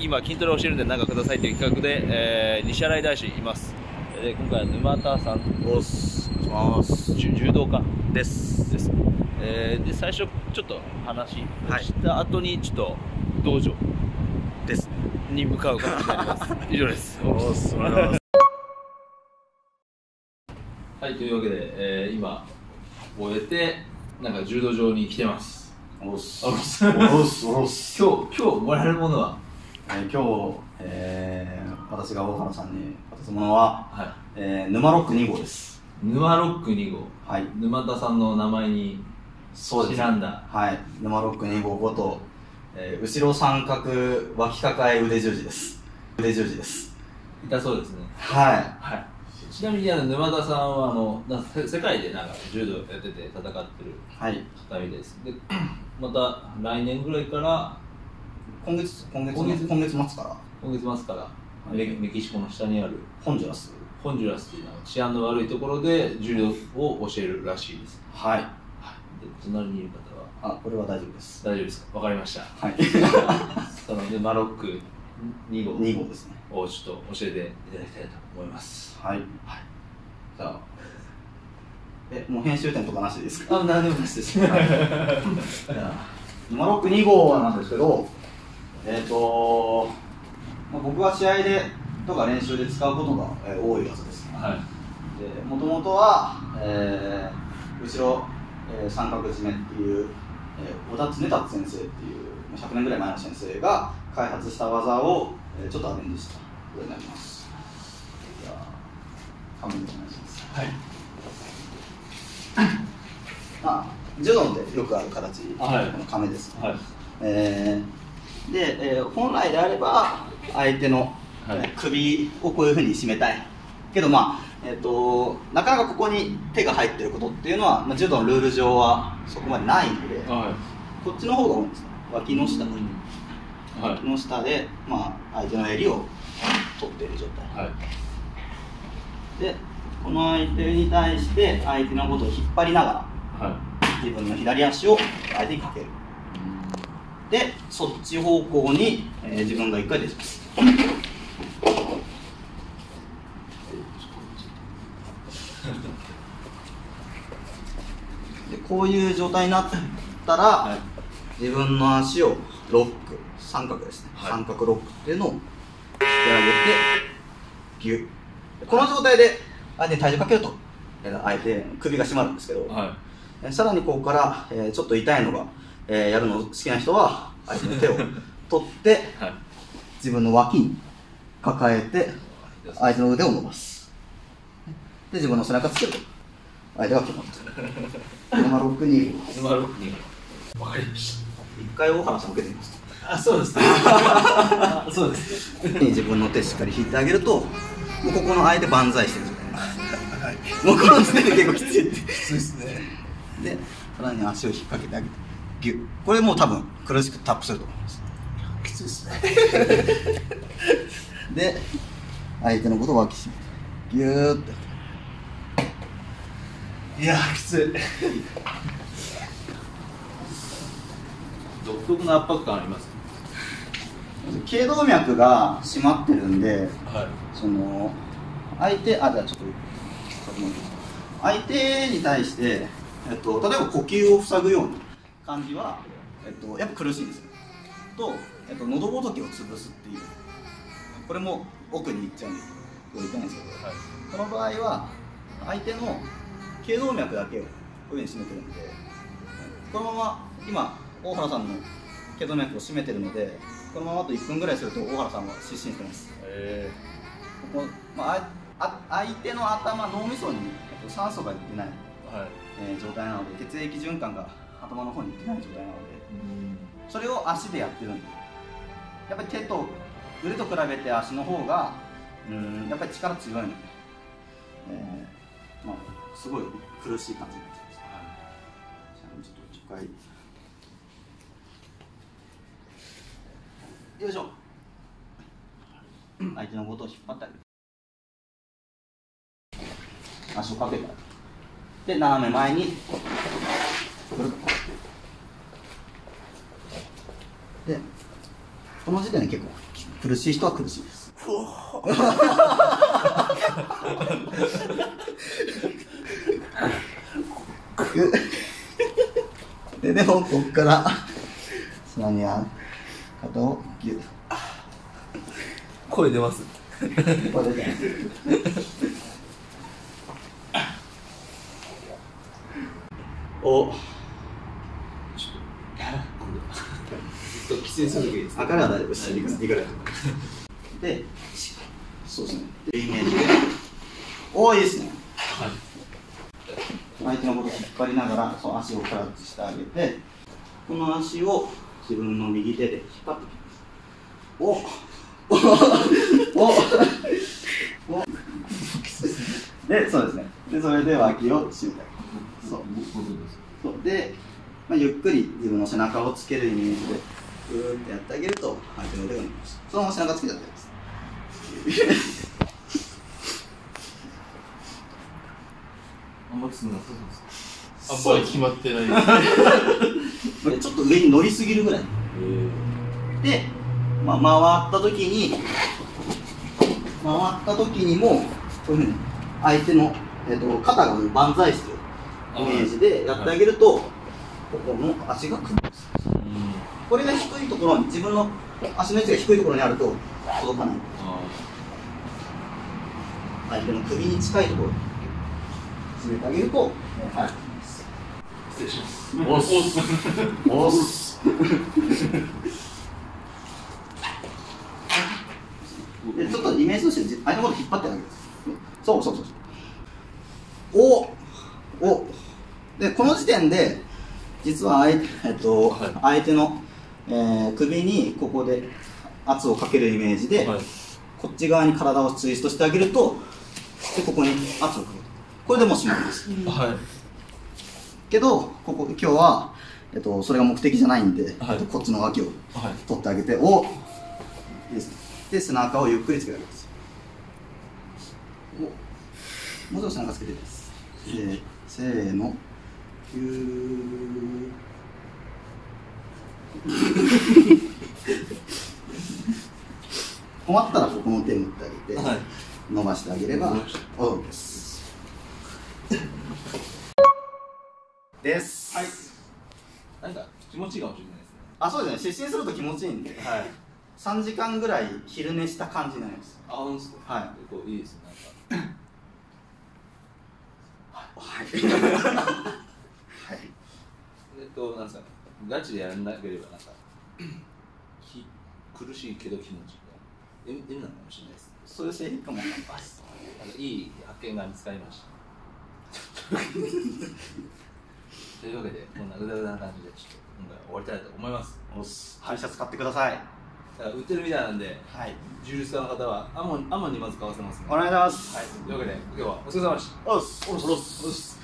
今筋トレをしてるんで何かくださいという企画で、えー、西新井大師います。で今回は沼田さんおっすお願いします。柔道家。です。です、えーで最初ちょっと話はいした後にちょっと道場。です。ねに向かう形になります。以上です。おっすお願いします。はいというわけで、えー今終えてなんか柔道場に来てます。おっす。あおっす。おっす。おっす。今日今日もらえるものは？えー今日、えー私が大原さんに渡すものは、はえー、沼ロック2号です。い沼ロック2号。はい。沼田さんの名前にそうですちなんだはい。沼ロック2号ごと、えー、後ろ三角脇抱え腕十字です。腕十字です。痛そうですね。はい。はい。ちなみにあの沼田さんはあの世界でなんか柔道やってて戦ってるはい。方みたいです。でまた来年ぐらいから今月今月今月。今月末から。今月末からい。メメキシコの下にある。ホンジュラス。ホンジュラスっていうのは治安の悪いところで柔道を教えるらしいです、はい。はい、で隣にいる方は？あこれは大丈夫です。大丈夫ですか？わかりました。はい。その沼ロック2号。2号ですね。をちょっと教えていただきたいと思います。はい。はい。じゃあえもう編集点とかなしでいいですか？あ何でもないです。じゃあ今ロック2号なんですけどえっ、と、まあ、僕は試合でとか練習で使うことが、えー多い技です。はい。でもともとは、えー後ろ、えー三角締めっていう、えー小田常達先生っていうまあ100年ぐらい前の先生が開発した技を、えーちょっとアレンジしたこれになります。じゃあお願いします。はい。まあ柔道でよくある形、はい。この亀です、はい。えーで、えー本来であれば相手の、首をこういうふうに締めたい。けどまあえー、となかなかここに手が入ってることっていうのは、まあ、柔道のルール上はそこまでないのではこっちの方が多いんですね脇の下、いはい。脇の下で、まあ、相手の襟を取っている状態。はい。でこの相手に対して相手のことを引っ張りながらはい。自分の左足を相手にかけるでそっち方向に、えー自分が一回出します。でこういう状態になったら、はい。自分の足をロック三角ですね、はい。三角ロックっていうのを引き上げてギュッ。この状態で相手に体重かけると。えー相手首が締まるんですけど、はえーさらにここから、えーちょっと痛いのが、えーやるの好きな人は相手の手を 取っていはい。自分の脇に抱えて相手の腕を伸ばす。で自分の背中つけると相手が決まった沼ロックに沼ロックにわかりまし一回大原さん受けてみます。たあそうですね。あ そうですね。自分の手しっかり引いてあげるともうここの相手万歳してるもうこの時点で結構きついって。きついですね。でさらに足を引っ掛けてあげてギュッこれもう多分苦しくタップすると思います。きついですね。で相手のことを脇締めてギューって。いやきつい。独特の圧迫感あります。頸動脈が締まってるんではい。その相手あじゃあちょっと相手に対して、えっと、例えば呼吸を塞ぐような感じは、えっと、やっぱ苦しいんですよ。と、えっと、喉仏を潰すっていう。これも奥に行っちゃうんで言いたいんですけど。はい。この場合は相手の頸動脈だけをこういうふうに締めてるんでこのまま今大原さんの頸動脈を締めてるのでこのままあと1分ぐらいすると大原さんは失神してます。え。ここまあ、ああ相手の頭脳みそにえっと酸素がいってない、ー、はい。えー状態なので血液循環が頭の方にいってない状態なのでうん。それを足でやってるんでやっぱり手と腕と比べて足の方がうんやっぱり力強いの。で、えーまあ、すごい苦しい感じになってますじゃあちょっと10回。よいしょ。相手のことを引っ張ってあげる。足をかけてあげるで斜め前にくるっとでここの時点で結構苦しい人は苦しいです。ででもこっからつまみは肩をギュッ声出ます。これでお規制するときですあからは大丈夫ですいくらいくらでそうですねでイメージでおーいいですね相手のことを引っ張りながらそう足をクラッチしてあげてこの足を自分の右手で引っ張ってきますおおおおでそうですねでそれで脇を締めてあげるそうそうで、まあ、ゆっくり自分の背中をつけるイメージで。ぐーってやってあげると相手の腕が伸びます。そのまま背中つけちゃってます。あんまりすんなさそうですあんまり決まってない。ですでちょっと上に乗りすぎるぐらい。で、まあ、回った時に回った時にもこういうふうに相手の、えっと肩が万歳してるイメージでやってあげると、ここの足が組むんですこれが低いところに自分の足の位置が低いところにあると届かない。相手の首に近いところに詰めてあげるとはい失礼します。おっすおっすでちょっとイメージとしてじ相手のこと引っ張ってあげるそうそうそう。おお。でこの時点で実は相手,、えっとはい。相手の、えー首にここで圧をかけるイメージで、はい。こっち側に体をツイストしてあげるとでここに圧をかける。これでもう締まります。はい。けどここ今日は、えっと、それが目的じゃないんで、はい。えっとこっちの脇をはい。取ってあげておいいです。ねで背中をゆっくりつけてあげます。おもうちょっと背中つけてです。せーの 困ったらここの手持ってあげて、はい。伸ばしてあげれば OK です。です。はい。なんか気持ちいいかもしれないですね。あそうですね。失神すると気持ちいいんで。はい。3時間ぐらい昼寝した感じになります。あ本当ですか？はい。結構いいですね。なんか。はい。はい。えっとなんですかねガチでやらなければなんかき苦しいけど気持ちいいええなのかもしれないですね。そういう製品かもないいい発見が見つかりました。というわけでこんなうだうだな感じでちょっと今回は終わりたいと思います。おっす。ハイシャツ買ってください。だから売ってるみたいなんではい。重量家の方はアモンアモンにまず買わせますねお願いします。はい。というわけで今日はお疲れ様でした。おっす。おっす。おっす